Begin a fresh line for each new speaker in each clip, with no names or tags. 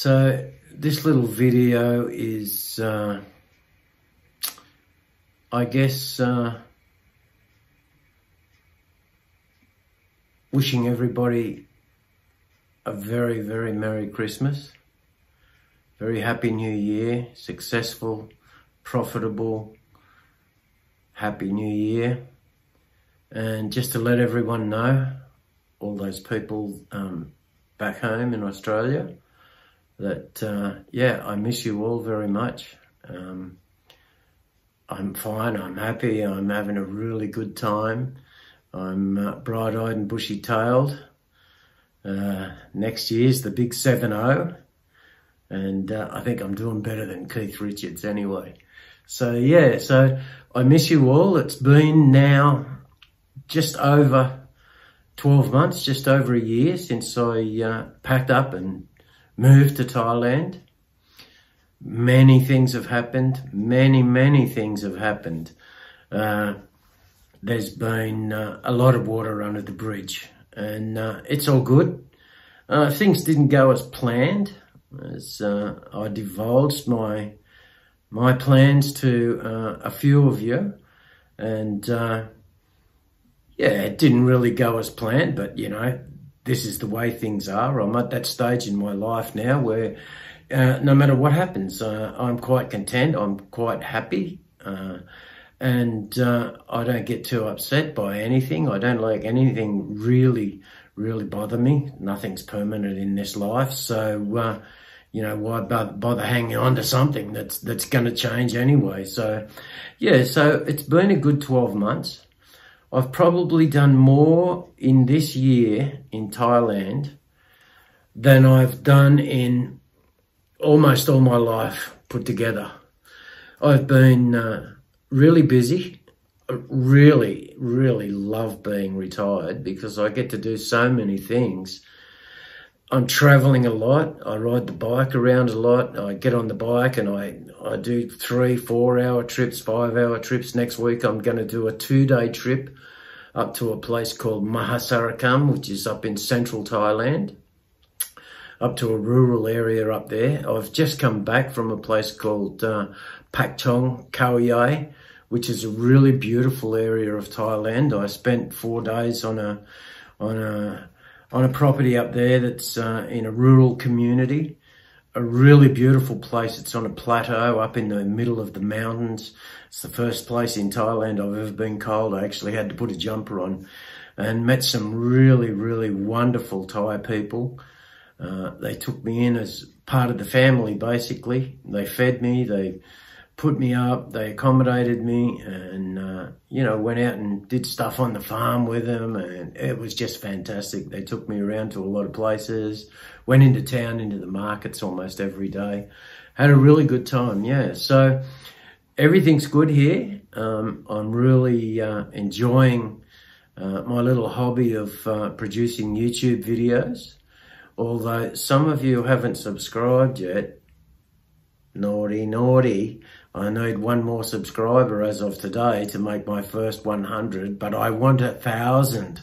So this little video is, uh, I guess, uh, wishing everybody a very, very Merry Christmas, very Happy New Year, successful, profitable, Happy New Year. And just to let everyone know, all those people um, back home in Australia, that, uh, yeah, I miss you all very much. Um, I'm fine, I'm happy, I'm having a really good time. I'm uh, bright-eyed and bushy-tailed. Uh, next year's the big 7-0. And uh, I think I'm doing better than Keith Richards anyway. So yeah, so I miss you all. It's been now just over 12 months, just over a year since I uh, packed up and moved to Thailand. Many things have happened. Many, many things have happened. Uh, there's been uh, a lot of water under the bridge and uh, it's all good. Uh, things didn't go as planned as uh, I divulged my my plans to uh, a few of you and yeah, it didn't really go as planned, but you know, this is the way things are. I'm at that stage in my life now where uh, no matter what happens, uh, I'm quite content. I'm quite happy. Uh, and uh, I don't get too upset by anything. I don't like anything really, really bother me. Nothing's permanent in this life. So, uh, you know, why bother hanging on to something that's, that's going to change anyway? So, yeah, so it's been a good 12 months. I've probably done more in this year in Thailand than I've done in almost all my life put together. I've been uh, really busy, I really, really love being retired because I get to do so many things. I'm traveling a lot. I ride the bike around a lot. I get on the bike and I, I do three, four hour trips, five hour trips. Next week, I'm going to do a two day trip up to a place called Maha Sarakham, which is up in central Thailand, up to a rural area up there. I've just come back from a place called uh, Pak Chong Khao which is a really beautiful area of Thailand. I spent four days on a on a on a property up there that's uh, in a rural community. A really beautiful place. It's on a plateau up in the middle of the mountains. It's the first place in Thailand I've ever been cold. I actually had to put a jumper on and met some really, really wonderful Thai people. Uh, they took me in as part of the family, basically. They fed me, they put me up, they accommodated me and, uh, you know, went out and did stuff on the farm with them and it was just fantastic. They took me around to a lot of places, went into town, into the markets almost every day. Had a really good time, yeah. So everything's good here. Um, I'm really uh, enjoying uh, my little hobby of uh, producing YouTube videos. Although some of you haven't subscribed yet, naughty, naughty. I need one more subscriber as of today to make my first 100, but I want a thousand.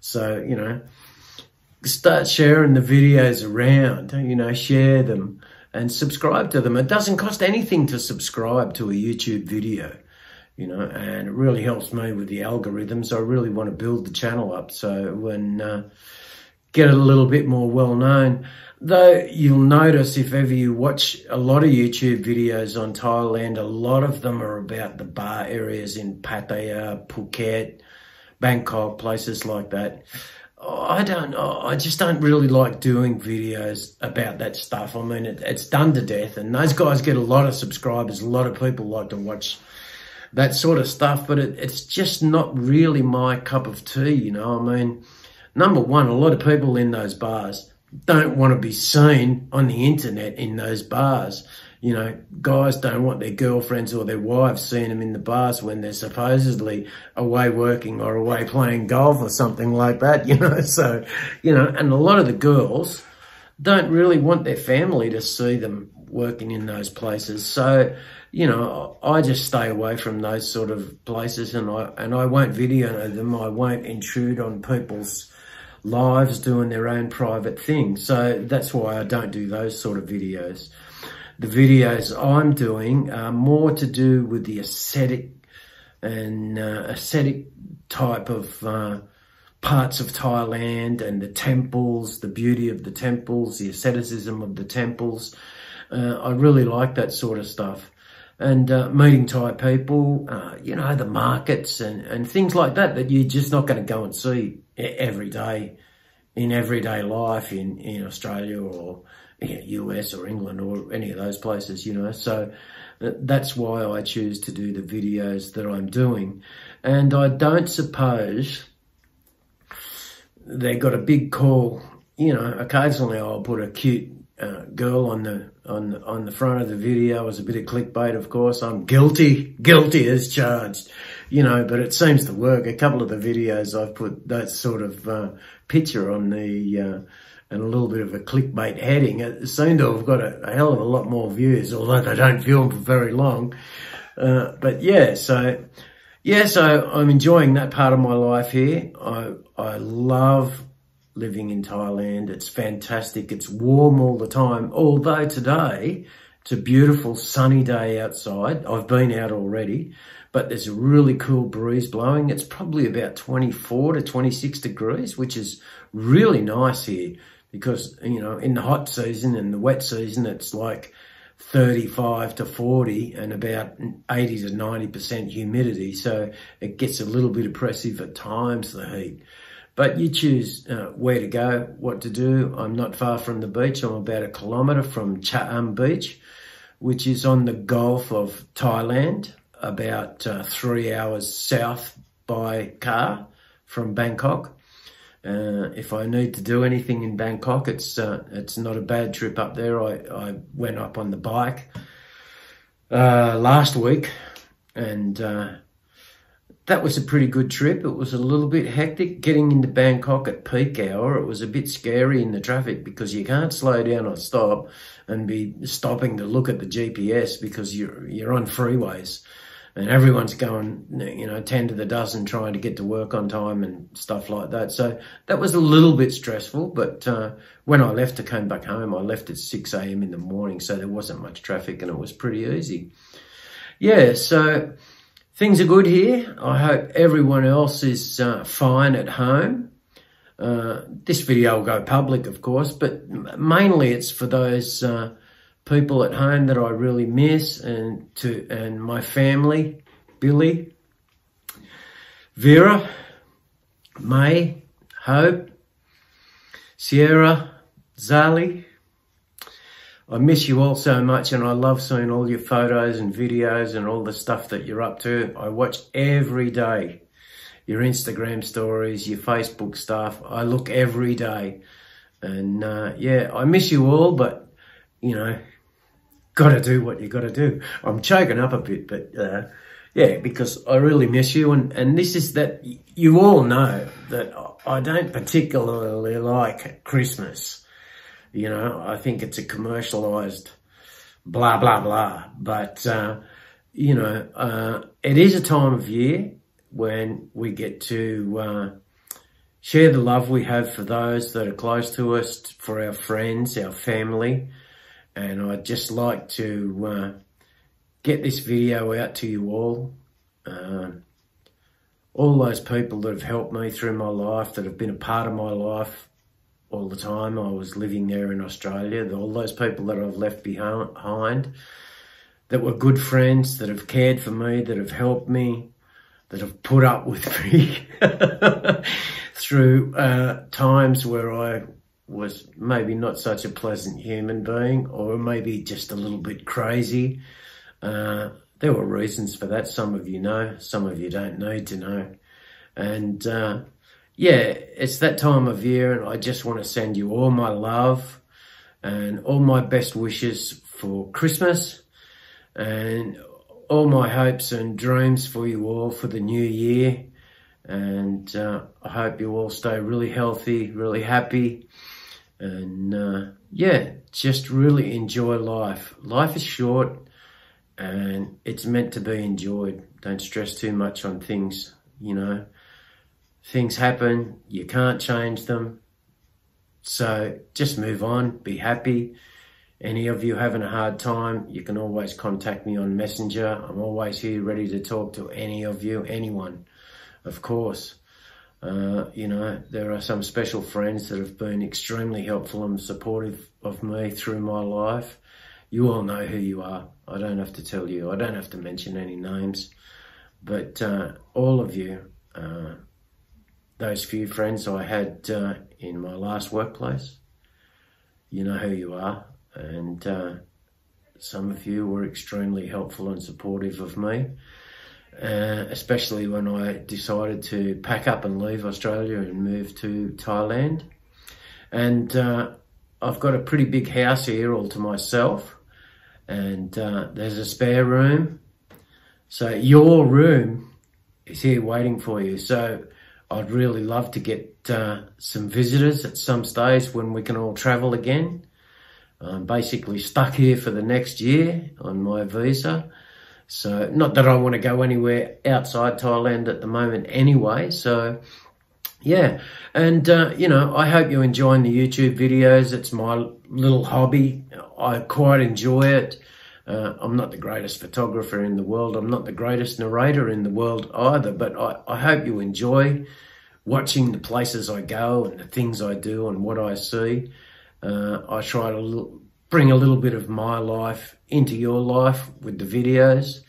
So, you know, start sharing the videos around, you know, share them and subscribe to them. It doesn't cost anything to subscribe to a YouTube video, you know, and it really helps me with the algorithms. I really want to build the channel up so when uh, get it a little bit more well known. Though you'll notice if ever you watch a lot of YouTube videos on Thailand, a lot of them are about the bar areas in Pattaya, Phuket, Bangkok, places like that. I don't. I just don't really like doing videos about that stuff. I mean, it, it's done to death and those guys get a lot of subscribers. A lot of people like to watch that sort of stuff, but it, it's just not really my cup of tea, you know. I mean, number one, a lot of people in those bars don't want to be seen on the internet in those bars. You know, guys don't want their girlfriends or their wives seeing them in the bars when they're supposedly away working or away playing golf or something like that, you know. So, you know, and a lot of the girls don't really want their family to see them working in those places. So, you know, I just stay away from those sort of places and I, and I won't video them. I won't intrude on people's lives doing their own private thing. So that's why I don't do those sort of videos. The videos I'm doing are more to do with the ascetic and uh, aesthetic type of uh, parts of Thailand and the temples, the beauty of the temples, the asceticism of the temples. Uh, I really like that sort of stuff. And uh, meeting Thai people, uh, you know, the markets and, and things like that, that you're just not going to go and see every day in everyday life in, in Australia or US or England or any of those places, you know. So that's why I choose to do the videos that I'm doing. And I don't suppose they got a big call. You know, occasionally I'll put a cute uh, girl on the on on the front of the video as a bit of clickbait. Of course, I'm guilty, guilty as charged. You know, but it seems to work. A couple of the videos I've put that sort of uh, picture on the uh, and a little bit of a clickbait heading. It seemed to have got a, a hell of a lot more views, although they don't film for very long. Uh, but yeah, so yeah, so I'm enjoying that part of my life here. I, I love living in Thailand. It's fantastic. It's warm all the time. Although today, it's a beautiful sunny day outside. I've been out already, but there's a really cool breeze blowing. It's probably about 24 to 26 degrees, which is really nice here because, you know, in the hot season and the wet season, it's like 35 to 40 and about 80 to 90% humidity. So it gets a little bit oppressive at times, the heat. But you choose uh, where to go, what to do. I'm not far from the beach. I'm about a kilometre from Cha Beach, which is on the Gulf of Thailand, about uh, three hours south by car from Bangkok. Uh, if I need to do anything in Bangkok, it's uh, it's not a bad trip up there. I, I went up on the bike uh, last week, and uh, that was a pretty good trip. It was a little bit hectic getting into Bangkok at peak hour. It was a bit scary in the traffic because you can't slow down or stop and be stopping to look at the GPS because you're you're on freeways and everyone's going, you know, 10 to the dozen trying to get to work on time and stuff like that. So that was a little bit stressful, but uh, when I left to come back home, I left at 6 a.m. in the morning, so there wasn't much traffic and it was pretty easy. Yeah, so things are good here. I hope everyone else is uh, fine at home. Uh, this video will go public, of course, but mainly it's for those uh, people at home that I really miss and to and my family, Billy, Vera, May, Hope, Sierra, Zali. I miss you all so much and I love seeing all your photos and videos and all the stuff that you're up to. I watch every day. Your Instagram stories, your Facebook stuff. I look every day. And uh, yeah, I miss you all, but you know, got to do what you got to do. I'm choking up a bit, but uh, yeah, because I really miss you. And, and this is that you all know that I don't particularly like Christmas. You know, I think it's a commercialized blah, blah, blah. But, uh, you know, uh, it is a time of year when we get to uh, share the love we have for those that are close to us, for our friends, our family, and I'd just like to uh, get this video out to you all. Uh, all those people that have helped me through my life, that have been a part of my life all the time I was living there in Australia, all those people that I've left behind, that were good friends, that have cared for me, that have helped me, that have put up with me through uh, times where I was maybe not such a pleasant human being or maybe just a little bit crazy. Uh, there were reasons for that. Some of you know, some of you don't need to know. And uh, yeah, it's that time of year and I just want to send you all my love and all my best wishes for Christmas and all my hopes and dreams for you all for the new year. And uh, I hope you all stay really healthy, really happy and uh, yeah, just really enjoy life. Life is short and it's meant to be enjoyed. Don't stress too much on things, you know. Things happen, you can't change them. So just move on, be happy. Any of you having a hard time, you can always contact me on Messenger. I'm always here ready to talk to any of you, anyone, of course. Uh, you know, there are some special friends that have been extremely helpful and supportive of me through my life. You all know who you are. I don't have to tell you. I don't have to mention any names. But uh, all of you, uh, those few friends I had uh, in my last workplace, you know who you are. And uh, some of you were extremely helpful and supportive of me. Uh, especially when I decided to pack up and leave Australia and move to Thailand. And uh, I've got a pretty big house here all to myself, and uh, there's a spare room. So your room is here waiting for you. So I'd really love to get uh, some visitors at some stage when we can all travel again. I'm basically stuck here for the next year on my visa. So not that I want to go anywhere outside Thailand at the moment anyway. So yeah, and uh, you know, I hope you're enjoying the YouTube videos. It's my little hobby. I quite enjoy it. Uh, I'm not the greatest photographer in the world. I'm not the greatest narrator in the world either, but I, I hope you enjoy watching the places I go and the things I do and what I see. Uh, I try to bring a little bit of my life into your life with the videos.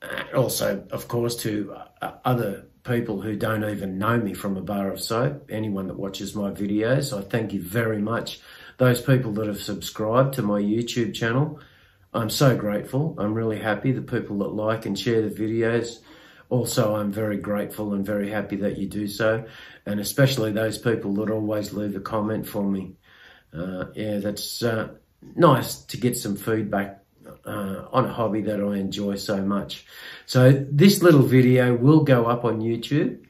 Uh, also, of course, to uh, other people who don't even know me from a bar of soap, anyone that watches my videos, I thank you very much. Those people that have subscribed to my YouTube channel, I'm so grateful. I'm really happy. The people that like and share the videos, also I'm very grateful and very happy that you do so. And especially those people that always leave a comment for me. Uh, yeah, that's uh, nice to get some feedback uh, on a hobby that I enjoy so much. So this little video will go up on YouTube,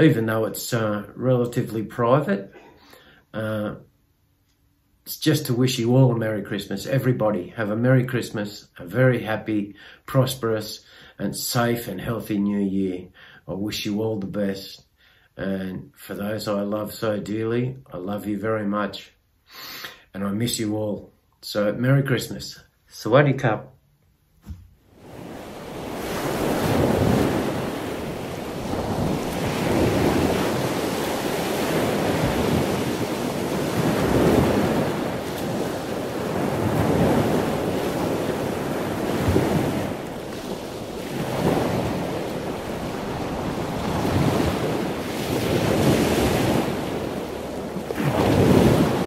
even though it's uh, relatively private. It's just to wish you all a Merry Christmas. Everybody have a Merry Christmas, a very happy, prosperous and safe and healthy new year. I wish you all the best. And for those I love so dearly, I love you very much. And I miss you all. So Merry Christmas. Sawadee Cup.